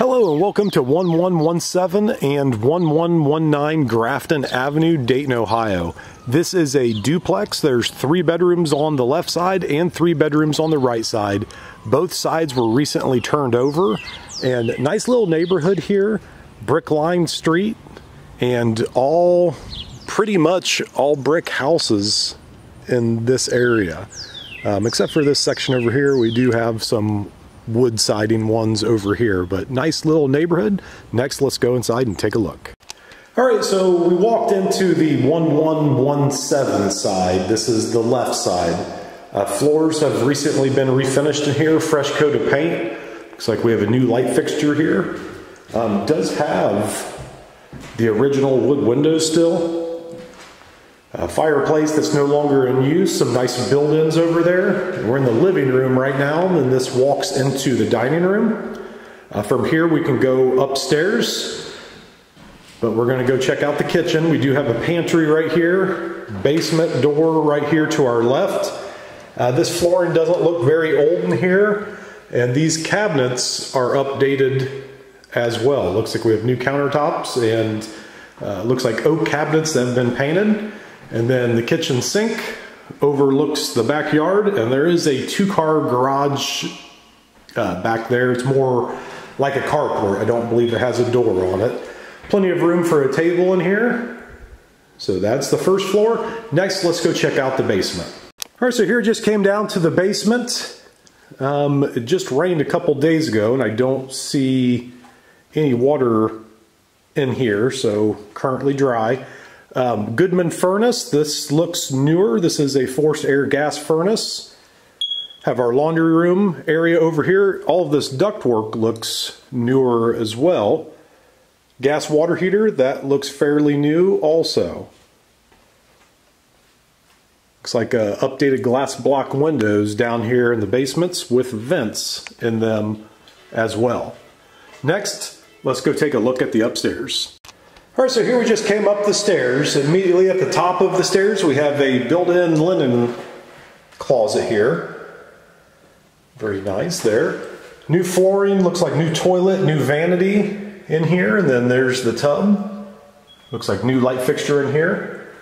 Hello and welcome to 1117 and 1119 Grafton Avenue, Dayton, Ohio. This is a duplex. There's three bedrooms on the left side and three bedrooms on the right side. Both sides were recently turned over and nice little neighborhood here, brick lined street and all pretty much all brick houses in this area. Um, except for this section over here, we do have some wood siding ones over here, but nice little neighborhood. Next, let's go inside and take a look. All right, so we walked into the 1117 side. This is the left side. Uh, floors have recently been refinished in here, fresh coat of paint. Looks like we have a new light fixture here. Um, does have the original wood windows still. A fireplace that's no longer in use, some nice build-ins over there. We're in the living room right now, and this walks into the dining room. Uh, from here, we can go upstairs, but we're gonna go check out the kitchen. We do have a pantry right here, basement door right here to our left. Uh, this flooring doesn't look very old in here, and these cabinets are updated as well. Looks like we have new countertops and uh, looks like oak cabinets that have been painted. And then the kitchen sink overlooks the backyard and there is a two car garage uh, back there. It's more like a carport. I don't believe it has a door on it. Plenty of room for a table in here. So that's the first floor. Next, let's go check out the basement. All right, so here just came down to the basement. Um, it just rained a couple days ago and I don't see any water in here, so currently dry. Um, Goodman furnace, this looks newer. This is a forced air gas furnace. Have our laundry room area over here. All of this ductwork looks newer as well. Gas water heater, that looks fairly new also. Looks like uh, updated glass block windows down here in the basements with vents in them as well. Next, let's go take a look at the upstairs. All right, so here we just came up the stairs. Immediately at the top of the stairs, we have a built-in linen closet here. Very nice there. New flooring, looks like new toilet, new vanity in here, and then there's the tub. Looks like new light fixture in here.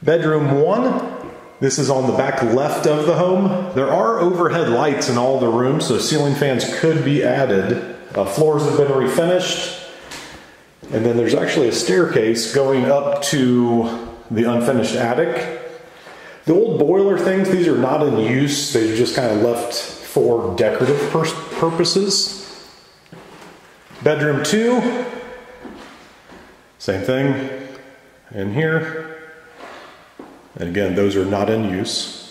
Bedroom one, this is on the back left of the home. There are overhead lights in all the rooms, so ceiling fans could be added. Uh, floors have been refinished. And then there's actually a staircase going up to the unfinished attic. The old boiler things, these are not in use. They're just kind of left for decorative purposes. Bedroom two, same thing in here. And again, those are not in use.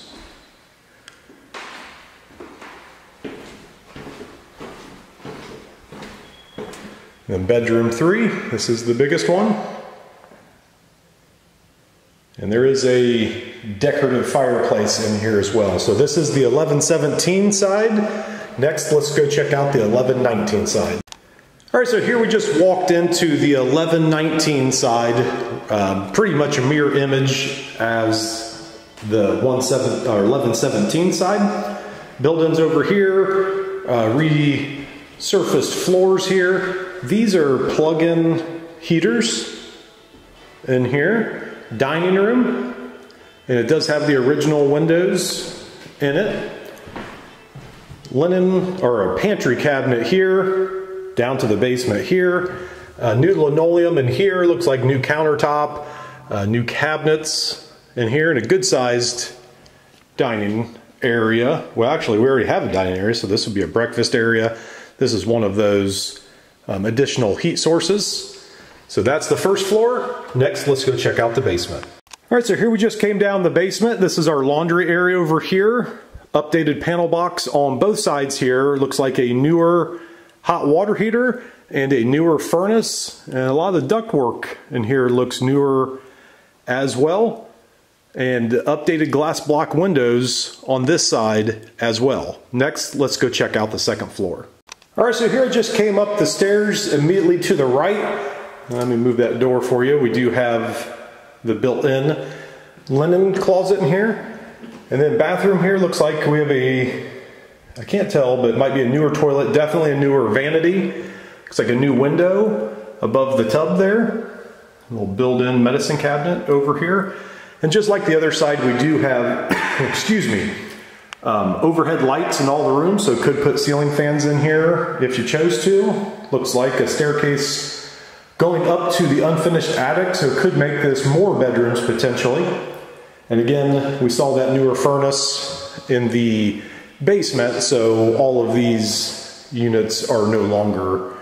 Then bedroom three, this is the biggest one. And there is a decorative fireplace in here as well. So this is the 1117 side. Next, let's go check out the 1119 side. All right, so here we just walked into the 1119 side. Um, pretty much a mirror image as the 17, or 1117 side. Buildings over here, uh, resurfaced floors here. These are plug-in heaters in here. Dining room, and it does have the original windows in it. Linen or a pantry cabinet here, down to the basement here. Uh, new linoleum in here, looks like new countertop, uh, new cabinets in here, and a good sized dining area. Well, actually, we already have a dining area, so this would be a breakfast area. This is one of those um, additional heat sources. So that's the first floor. Next, let's go check out the basement. All right, so here we just came down the basement. This is our laundry area over here. Updated panel box on both sides here. Looks like a newer hot water heater and a newer furnace. And a lot of the ductwork in here looks newer as well. And updated glass block windows on this side as well. Next, let's go check out the second floor. All right, so here I just came up the stairs immediately to the right. Let me move that door for you. We do have the built-in linen closet in here. And then bathroom here looks like we have a, I can't tell, but it might be a newer toilet, definitely a newer vanity. Looks like a new window above the tub there. A little built-in medicine cabinet over here. And just like the other side, we do have, excuse me, um, overhead lights in all the rooms, so could put ceiling fans in here if you chose to. Looks like a staircase going up to the unfinished attic, so could make this more bedrooms potentially. And again, we saw that newer furnace in the basement, so all of these units are no longer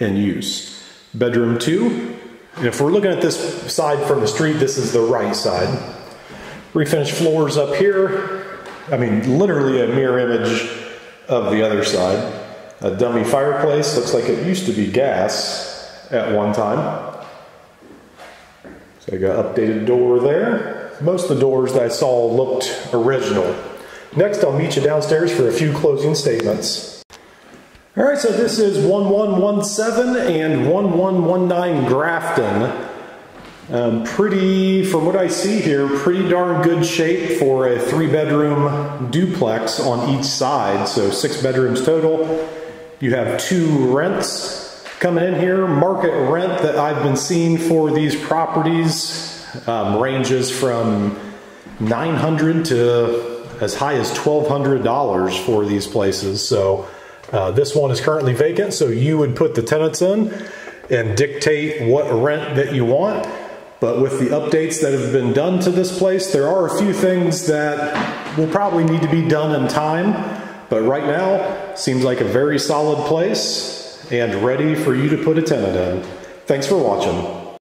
in use. Bedroom two, and if we're looking at this side from the street, this is the right side. Refinished floors up here, I mean, literally a mirror image of the other side. A dummy fireplace, looks like it used to be gas at one time. So I got updated door there. Most of the doors that I saw looked original. Next, I'll meet you downstairs for a few closing statements. All right, so this is 1117 and 1119 Grafton. Um, pretty, from what I see here, pretty darn good shape for a three bedroom duplex on each side. So six bedrooms total. You have two rents coming in here. Market rent that I've been seeing for these properties um, ranges from 900 to as high as $1,200 for these places. So uh, this one is currently vacant. So you would put the tenants in and dictate what rent that you want. But with the updates that have been done to this place, there are a few things that will probably need to be done in time. But right now, seems like a very solid place and ready for you to put a tenant in. Thanks for watching.